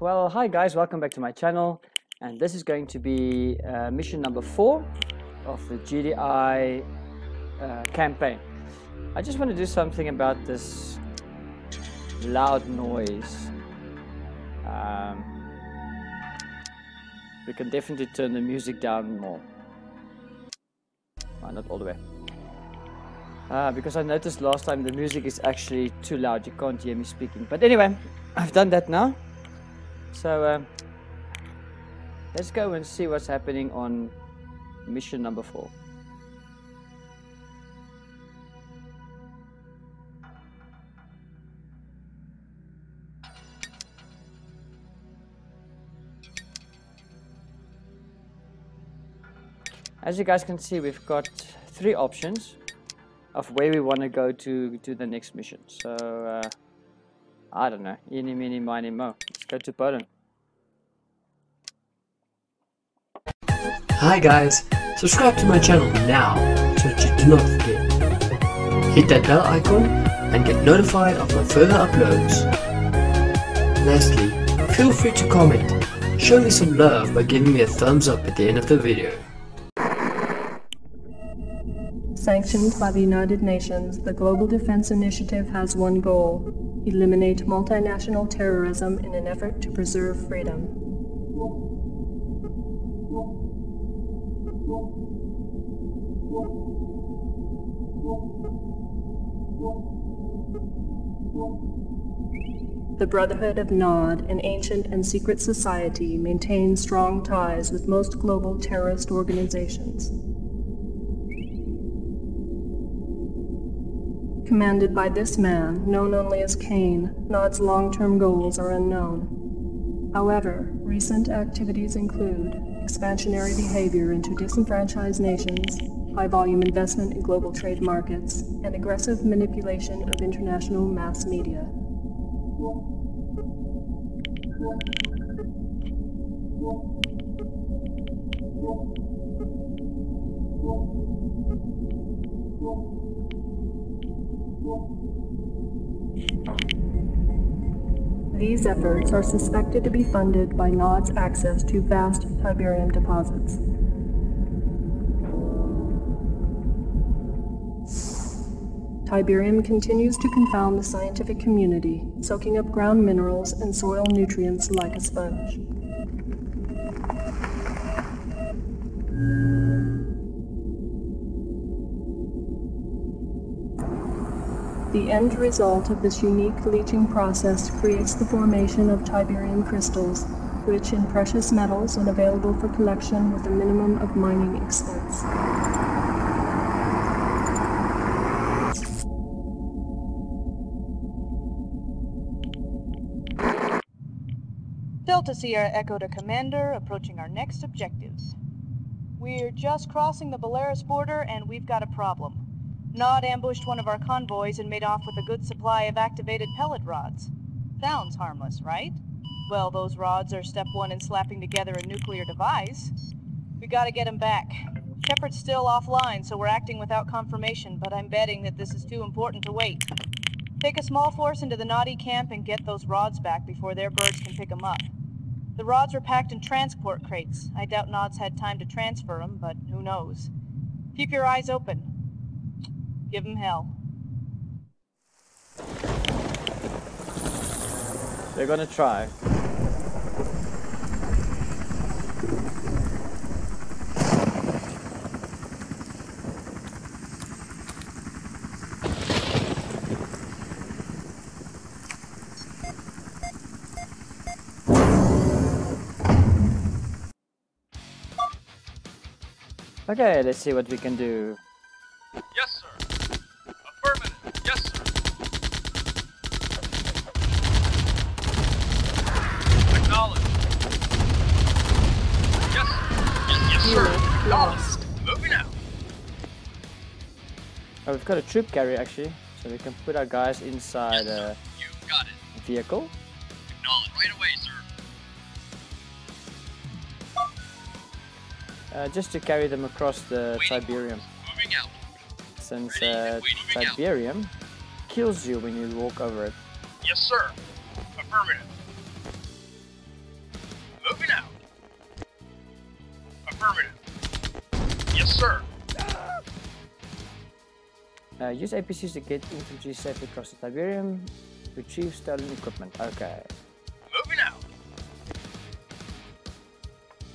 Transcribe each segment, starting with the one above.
Well, hi guys, welcome back to my channel. And this is going to be uh, mission number four of the GDI uh, campaign. I just want to do something about this loud noise. Um, we can definitely turn the music down more. Well, not all the way. Uh, because I noticed last time the music is actually too loud. You can't hear me speaking. But anyway, I've done that now. So um, let's go and see what's happening on mission number four. As you guys can see, we've got three options of where we want to go to to the next mission. So uh, I don't know, eeny, meeny, miny, mo. Let's go to Poland. Hi guys, subscribe to my channel now so that you do not forget. Hit that bell icon and get notified of my further uploads. Lastly, feel free to comment. Show me some love by giving me a thumbs up at the end of the video. Sanctioned by the United Nations, the Global Defense Initiative has one goal eliminate multinational terrorism in an effort to preserve freedom. The Brotherhood of Nod, an ancient and secret society, maintains strong ties with most global terrorist organizations. Commanded by this man, known only as Kane, Nod's long-term goals are unknown. However, recent activities include expansionary behavior into disenfranchised nations, high-volume investment in global trade markets, and aggressive manipulation of international mass media. These efforts are suspected to be funded by Nod's access to vast Tiberium deposits. Tiberium continues to confound the scientific community, soaking up ground minerals and soil nutrients like a sponge. The end result of this unique leaching process creates the formation of Tiberium crystals, rich in precious metals and available for collection with a minimum of mining expense. Delta Sierra Echo to Commander, approaching our next objectives. We're just crossing the Belarus border and we've got a problem. Nod ambushed one of our convoys and made off with a good supply of activated pellet rods. Sounds harmless, right? Well, those rods are step one in slapping together a nuclear device. We gotta get him back. Sheppard's still offline, so we're acting without confirmation, but I'm betting that this is too important to wait. Take a small force into the Noddy camp and get those rods back before their birds can pick them up. The rods were packed in transport crates. I doubt Nod's had time to transfer them, but who knows. Keep your eyes open. Give him hell. They're gonna try. Okay, let's see what we can do. Got a troop carrier actually, so we can put our guys inside a got it. vehicle. Right away, sir. Uh, just to carry them across the Waiting. Tiberium, since uh, waiting out. Tiberium kills you when you walk over it. Yes, sir. Affirmative. Uh, use APCs to get infantry safely across the Tiberium. Retrieve stolen equipment. Okay. Moving out.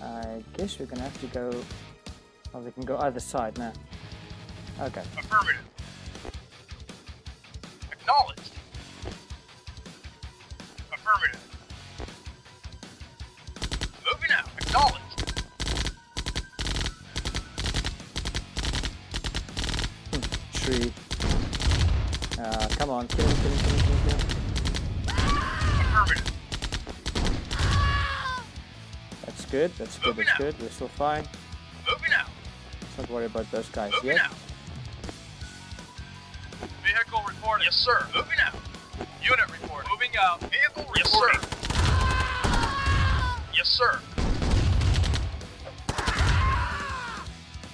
I guess we're gonna have to go. Oh, we can go either side now. Okay. Affirmative. Tree. Uh, come on, kill him, kill him, kill him, kill him, kill him. Affirmative. That's good, that's good, that's good. We're still fine. Moving out. Let's not worry about those guys Moving yet. out. Vehicle reporting. Yes, sir. Moving out. Unit report. Moving out. Vehicle reporting. Yes, sir. Yes, sir.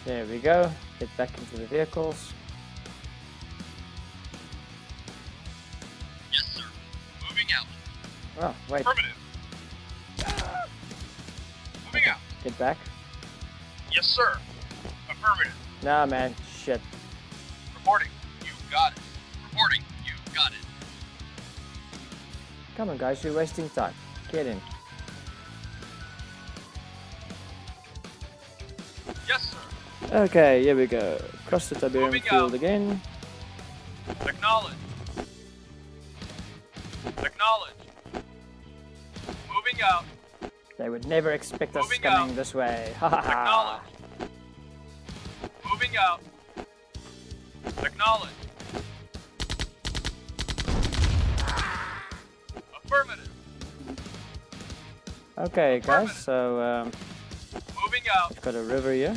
There we go. Get back into the vehicles. Oh, wait. Affirmative. Moving out. Get back. Yes, sir. Affirmative. Nah, man. Shit. Reporting. You got it. Reporting. You got it. Come on, guys. You're wasting time. Get in. Yes, sir. Okay, here we go. Cross the Tiberium field out. again. Acknowledge. Out. They would never expect us coming out. this way. Ha ha ha. Acknowledge. Moving out. Acknowledge. Affirmative. Okay, guys. So um, Moving out. we've got a river here.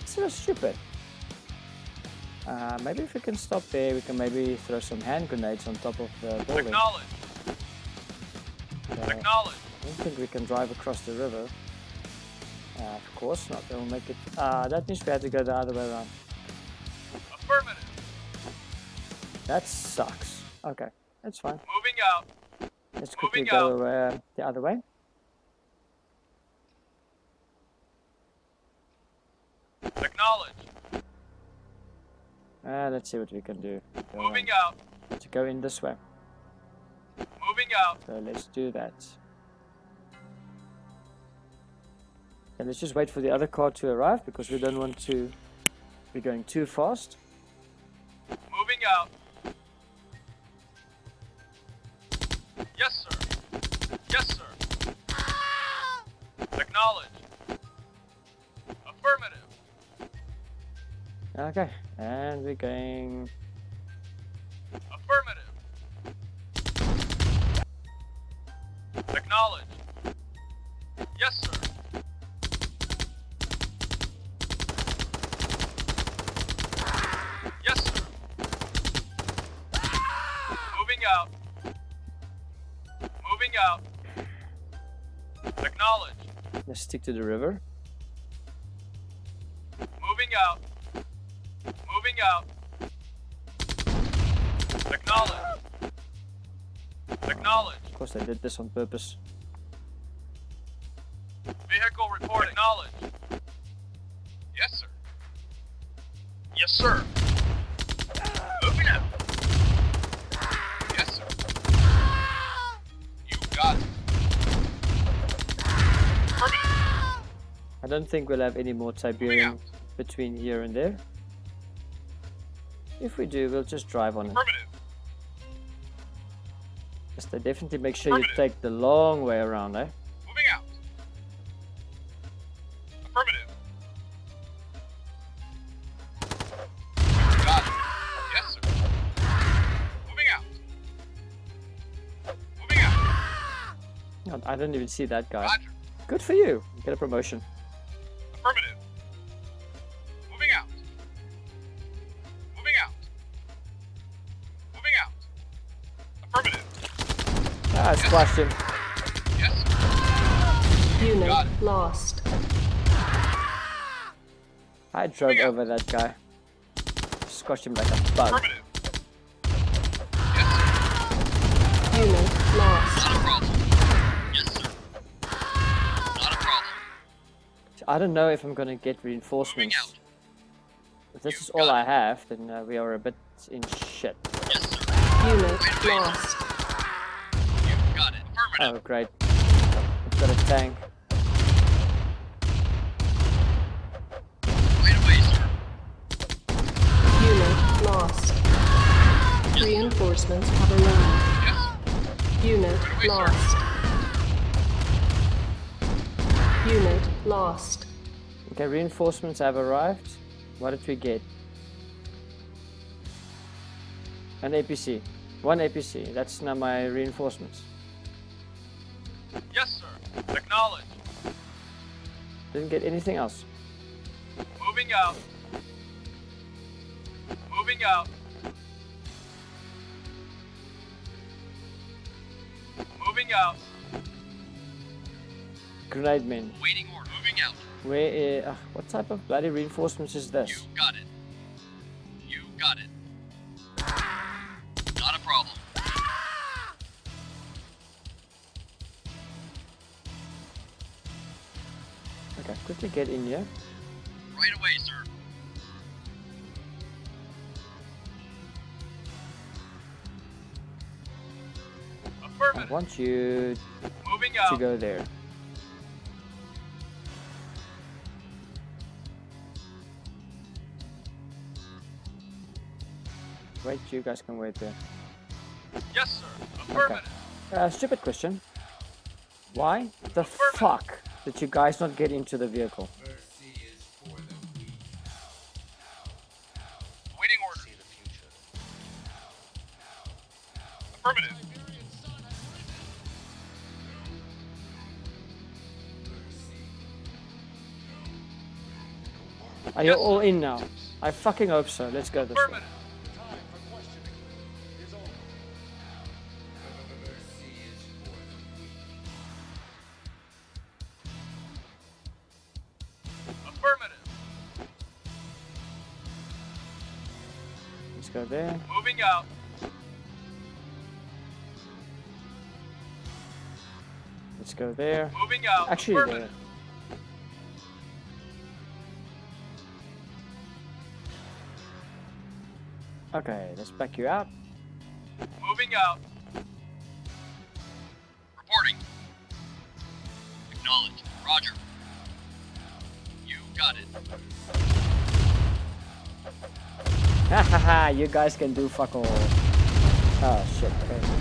It's So stupid. Uh, maybe if we can stop there, we can maybe throw some hand grenades on top of the building. Acknowledge. I don't think we can drive across the river. Uh, of course not. They'll make it. Ah, that means we have to go the other way around. Affirmative. That sucks. Okay, that's fine. Moving out. Let's quickly Moving go uh, the other way. Acknowledge. Uh, let's see what we can do. Go Moving out. To go in this way. Moving out. So let's do that. And let's just wait for the other car to arrive because we don't want to be going too fast. Moving out. Yes, sir. Yes, sir. Ah! Acknowledge. Affirmative. Okay, and we're going. Stick to the river. Moving out. Moving out. Acknowledge. Acknowledge. Of course, I did this on purpose. Vehicle report acknowledged. Yes, sir. Yes, sir. Don't think we'll have any more Tiberium between here and there. If we do, we'll just drive on it. Just definitely make sure you take the long way around, eh? Moving out. Affirmative. Got it. Yes, sir. Moving out. Moving out. I don't even see that guy. Roger. Good for you. Get a promotion. I him. Yes. Unit lost. I drove Moving out. over that guy. Squashed him like a bug. Yes. Unit lost. Not a problem. Yes, sir. Not a problem. I don't know if I'm gonna get reinforcements. If this You is all got I have, then uh, we are a bit in shit. Yes, sir. Unit lost. Oh, great. I've got a tank. Right away, sir. Unit lost. Reinforcements have arrived. Yes. Unit Right away, sir. lost. Unit lost. Okay, reinforcements have arrived. What did we get? An APC. One APC. That's now my reinforcements. Yes, sir. Acknowledge. Didn't get anything else. Moving out. Moving out. Moving out. Grenade men. Waiting order. Moving out. Where? Uh, what type of bloody reinforcements is this? You got it. Get in here. Right away, sir. I want you Moving to out. go there. Wait, you guys can wait there. Yes, sir. Affirmative. Uh, stupid question. Why the fuck did you guys not get into the vehicle? Waiting order. Affirmative. Are you all in now? I fucking hope so. Let's go this way. Go there. Moving out. Let's go there. Moving out. Actually, there. Okay, let's back you up. Moving out. Reporting. Acknowledged. Roger. You got it. Ha ha ha, you guys can do fuck all. Oh shit, okay.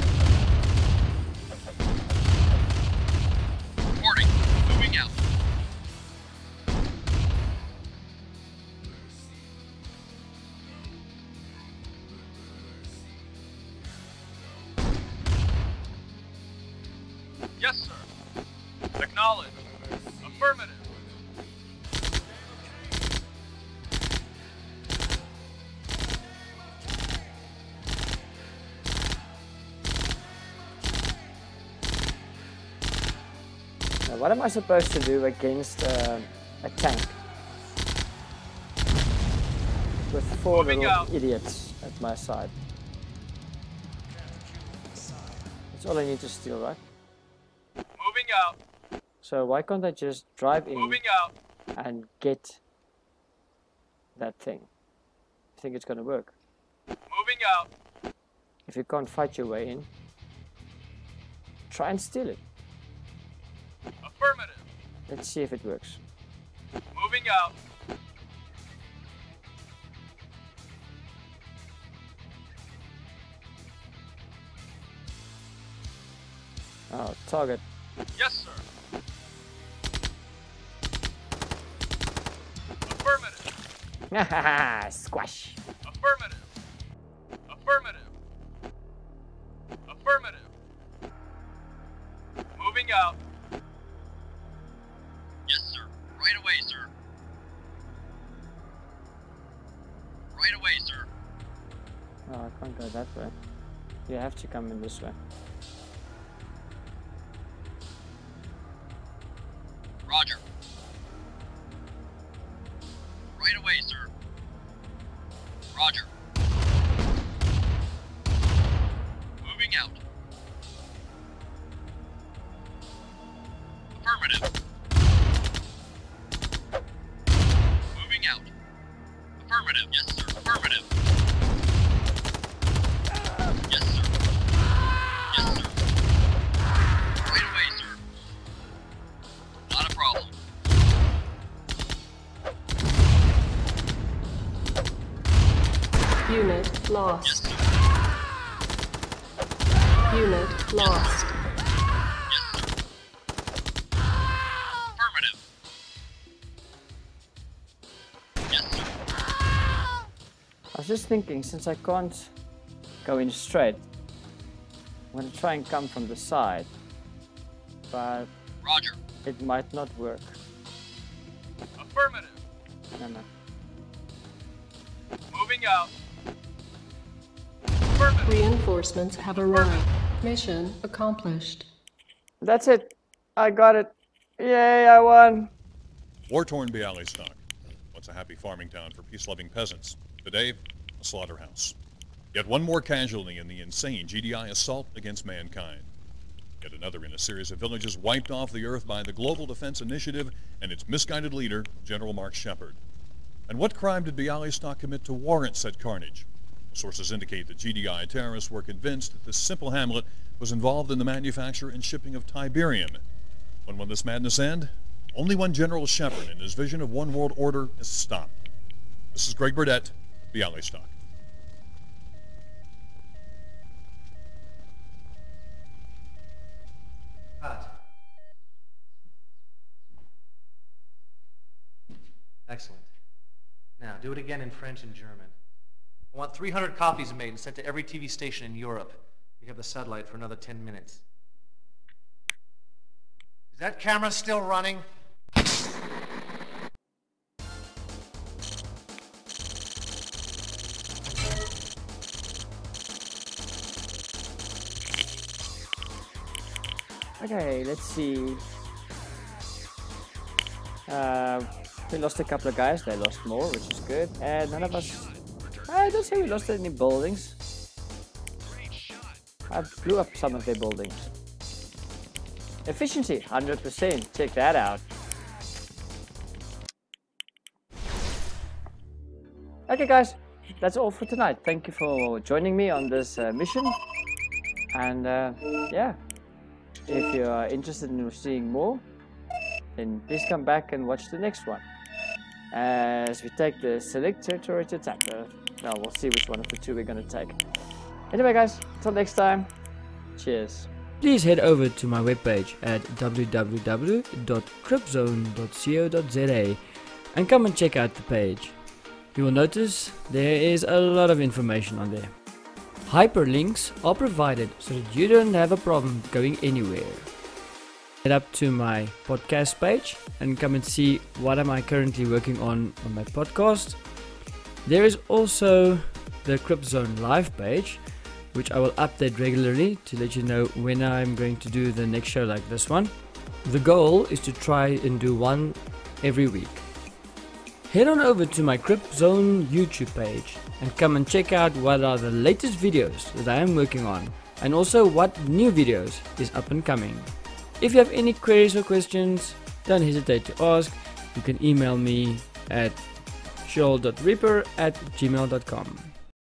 What am I supposed to do against uh, a tank? With four Moving little out. idiots at my side. That's all I need to steal, right? Moving out. So why can't I just drive in Moving out. and get that thing? I think it's gonna work. Moving out. If you can't fight your way in, try and steal it. Affirmative. Let's see if it works. Moving out. Oh, target. Yes, sir. Affirmative. Squash. Affirmative. Affirmative. Oh, I can't go that way. You have to come in this way. Lost. Unit lost. Affirmative. Yes. I was just thinking, since I can't go in straight, I'm going to try and come from the side, but Roger. it might not work. Affirmative. No, no. Moving out. Affirmative. Reinforcements have arrived. Mission accomplished. That's it. I got it. Yay, I won. War-torn Bialystok. Once a happy farming town for peace-loving peasants. Today, a slaughterhouse. Yet one more casualty in the insane GDI assault against mankind. Yet another in a series of villages wiped off the earth by the Global Defense Initiative and its misguided leader, General Mark Sheppard. And what crime did Bialystok commit to warrant such carnage? Sources indicate that GDI terrorists were convinced that this simple hamlet was involved in the manufacture and shipping of Tiberium. When will this madness end? Only when General Sheppard and his vision of one world order is stopped. This is Greg Burdett, Bialystok. Cut. Excellent. Now, do it again in French and German. I want 300 copies made and sent to every TV station in Europe. We have the satellite for another 10 minutes. Is that camera still running? Okay, let's see. Uh, we lost a couple of guys. They lost more, which is good. And none of us. I don't say we lost any buildings. I blew up some of their buildings. Efficiency, 100%. Check that out. Okay, guys, that's all for tonight. Thank you for joining me on this uh, mission. And uh, yeah, if you are interested in seeing more, then please come back and watch the next one. As we take the select territory to attack. Now we'll see which one of the two we're going to take. Anyway, guys, until next time, cheers. Please head over to my webpage at www.cryptzone.co.za and come and check out the page. You will notice there is a lot of information on there. Hyperlinks are provided so that you don't have a problem going anywhere. Head up to my podcast page and come and see what am I currently working on on my podcast. There is also the Cript Zone live page, which I will update regularly to let you know when I'm going to do the next show like this one. The goal is to try and do one every week. Head on over to my Cript Zone YouTube page and come and check out what are the latest videos that I am working on and also what new videos is up and coming. If you have any queries or questions, don't hesitate to ask. You can email me at shoal.reaper at gmail.com.